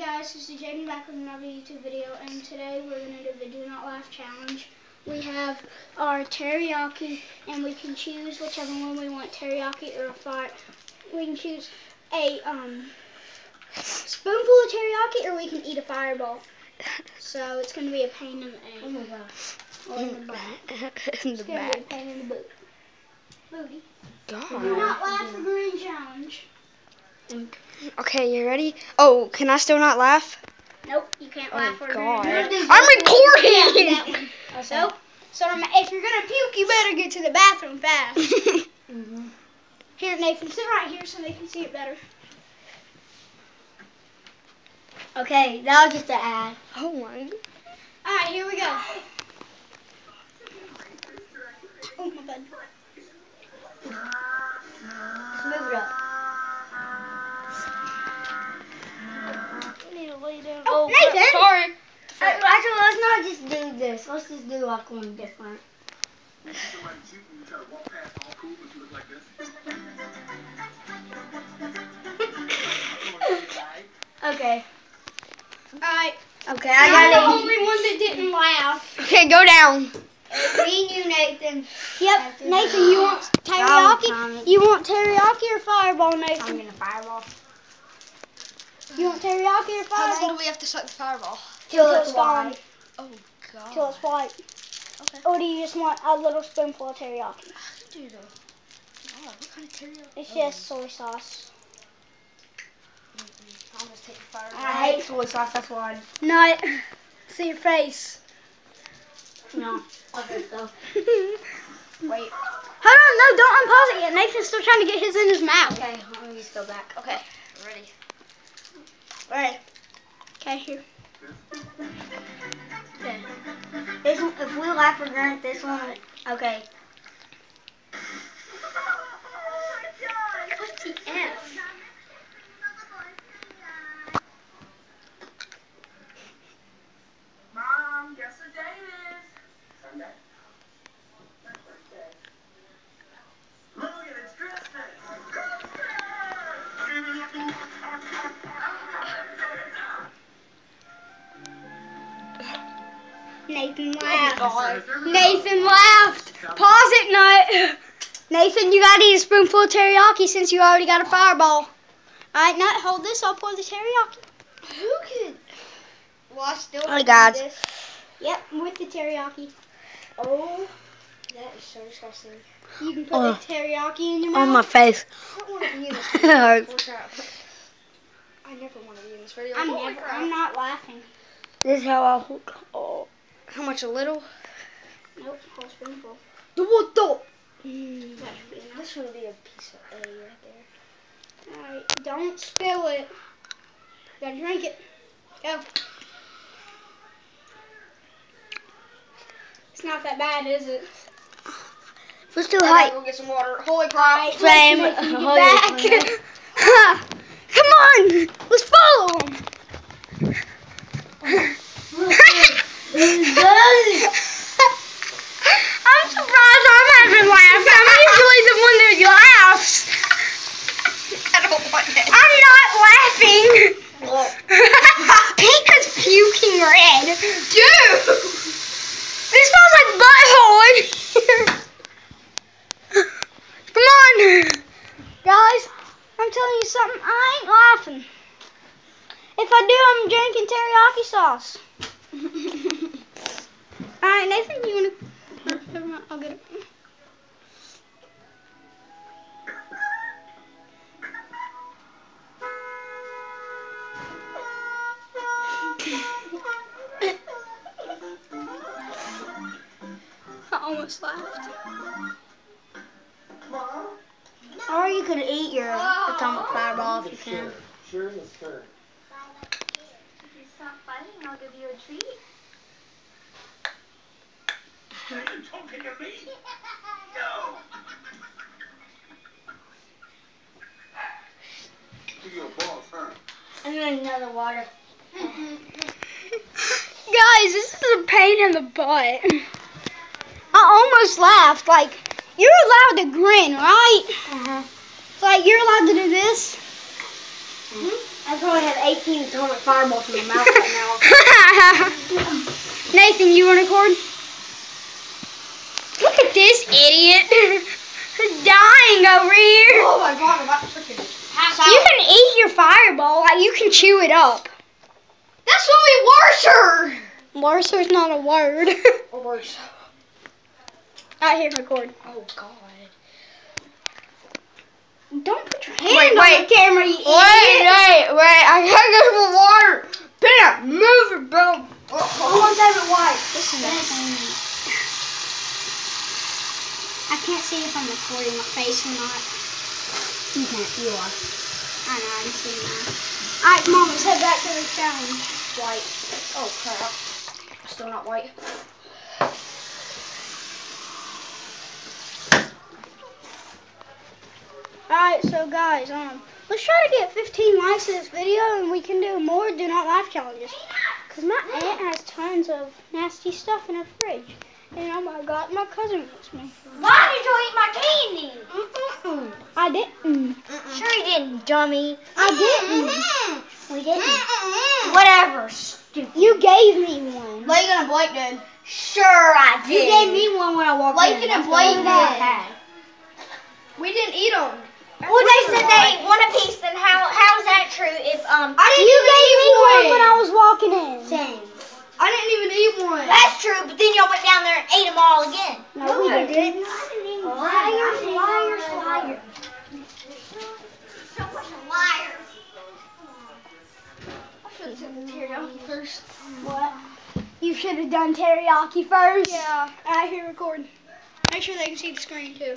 Hey guys, this is Jayden back with another YouTube video, and today we're going to do the Do Not Laugh Challenge. We have our teriyaki, and we can choose whichever one we want, teriyaki or a fire. We can choose a um, spoonful of teriyaki, or we can eat a fireball. So it's going to be a pain in the ass. Oh my gosh. Or in the butt. in It's the going to be a pain in the boot. Booty. Do not laugh for green challenge. Okay, you ready? Oh, can I still not laugh? Nope, you can't Oh, laugh for God. I'm recording! Yeah, that one. So, so if you're gonna puke, you better get to the bathroom fast. Mm-hmm. Here, Nathan, sit right here so they can see it better. Okay, that was just an ad. oh my. All right, here we go. Oh my bad. Let's move it up. Do this. Do like one different. Okay. All right. Okay, I'm I the only one that didn't laugh. Okay, go down. Me and you, Nathan. Yep, Nathan, you want teriyaki? You want teriyaki or fireball, Nathan? I'm Nathan? gonna fireball. You want teriyaki or fireball? How long do we have to suck the fireball? Till Till it's it's gone. Oh God. Till it's white. Okay. Or do you just want a little spoonful of teriyaki? Dude, uh, God, what kind of teriyaki? It's oh. just soy sauce. I'll just take the fireball. I hate soy sauce, that's why. Nut. See your face. No. Okay, so. Wait. Hold on, no, don't unpause it yet. Nathan's still trying to get his in his mouth. Okay, let me just go back. Okay, ready. Right. Okay, here. Okay. This one, if we laugh for granted, this one, okay. Oh What's the F? Nathan Oh, laughed. Nathan laughed. Pause it, Nut. Nathan, you gotta eat a spoonful of teriyaki since you already got a fireball. Alright, Nut, hold this. I'll pour the teriyaki. Who could? Well, I still. Oh, God. This. Yep, with the teriyaki. Oh, that is so disgusting. You can put Oh. the teriyaki in your mouth. On my face. I don't want to be in this video. Hurts. Oh, crap. I never want to be in this video. I'm Holy never. I'm not laughing. This is how I hook. Oh. How much? A little? Nope, whole spoonful. What the? Mm. That should be enough. This should be a piece of A right there. Alright, don't spill it. Gotta drink it. Go. It's not that bad, is it? If it's too I high. gotta go get some water. Holy crap. Same. Let's make you Hold back. Ha! Come on! Let's follow him! I'm surprised I'm having laughs. I'm usually the one that laughs. I don't want it. I'm not laughing. Pika's puking red. Dude! This smells like butthole in here. Come on. Guys, I'm telling you something. I ain't laughing. If I do, I'm drinking teriyaki sauce. Alright, Nathan, you wanna... Never mind, I'll get it. I almost laughed. Or you could eat your atomic fireball if you can. Sure, it's fair. If you stop fighting, I'll give you a treat. Are you talking to me? No. Give you a ball, huh? And then another water. Guys, this is a pain in the butt. I almost laughed. Like, you're allowed to grin, right? Uh-huh. Like, you're allowed to do this. I probably have 18 atomic fireballs in my mouth right now. Nathan, you want to record? Look at this idiot. dying over here. Oh my god, I'm about to freaking pass out. You can eat your fireball. Like you can chew it up. That's only worser. Worser is not a word. Or worse. I hear record. Oh god. Don't put your Hand Wait, on wait. the camera, you Wait, idiot. wait, wait. I gotta go for water. Peanut, move it, bro. Who wants to have it white? This is I can't see if I'm recording my face or not. You can't. You are. I know, I'm seeing that. Alright, come on, let's head back to the challenge. White. Oh crap. Still not white. Alright, so guys, um, let's try to get 15 likes to this video and we can do more Do Not Laugh challenges. Because my aunt has tons of nasty stuff in her fridge. And oh my god, my cousin makes me. Why did you eat my candy? Mm-mm. I didn't. Sure you didn't, dummy. I didn't. We didn't. Whatever, stupid. You gave me one. Blake and Blake did. Sure I did. You gave me one when I walked Blake in. and That's the Blake only one did. We didn't eat them. Well, they said they ate one apiece. Then how how is that true? If um I didn't You even gave eat me one. one when I was walking in. same. I didn't even eat one. That's true, but then y'all went down there and ate them all again. No, we didn't. Liars, liars, liars. So much liars. I should have said the teriyaki first. What? You should have done teriyaki first. Yeah. I hear record. Make sure they can see the screen too.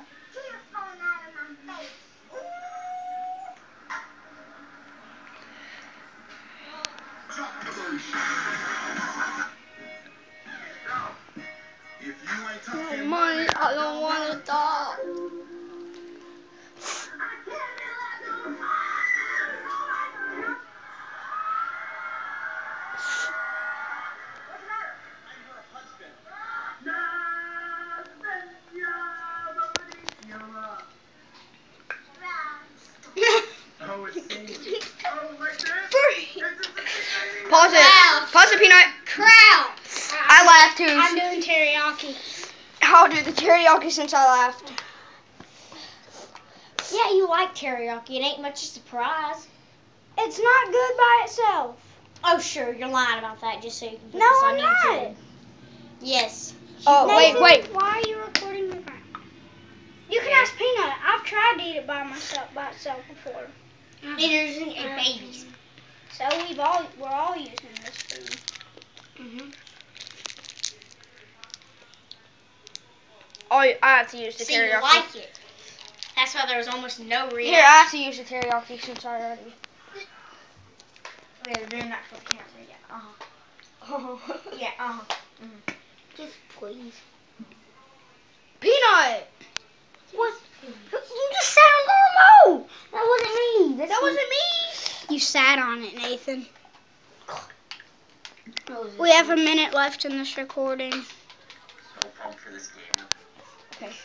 Money, I I'll do the teriyaki since I left. Yeah, you like teriyaki. It ain't much of a surprise. It's not good by itself. Oh, sure, you're lying about that just so you can put No, this on I'm not. Yes. Oh, wait, Nathan, wait. Why are you recording the crowd? You can ask Peanut. I've tried to eat it by myself by itself before. Eaters and and babies. So we've all we're all using this food. Oh, mm-hmm. I have to use the See, you teriyaki. like it. That's why there was almost no reaction. Here, I have to use the teriyaki since I already. Okay, we're doing that for the camera. Yeah. Uh-huh. Yeah, uh-huh. Just please. Peanut. What? You just sat on the remote. That wasn't me. That, wasn't me. You sat on it, Nathan. We have a minute left in this recording. So pumped for this game. Okay.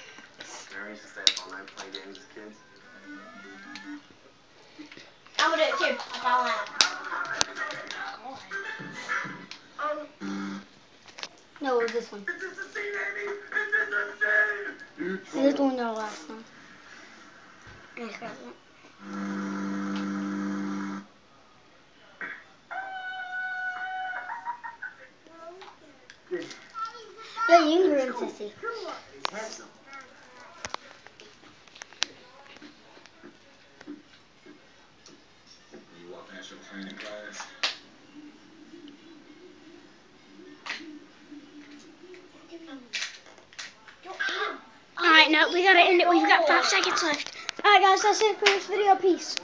Remember, we used to stay up all night playing games as kids? I'm gonna do it too. That's all I have. No, it was this one. It's just a scene, Amy! It's just a scene! You This one no last one. Yeah, it's got. Yeah, you can ruin Sissy. He's. You walk past your friend in class. All right, no, we gotta end it. We've got five seconds left. Alright guys, that's it for this video. Peace.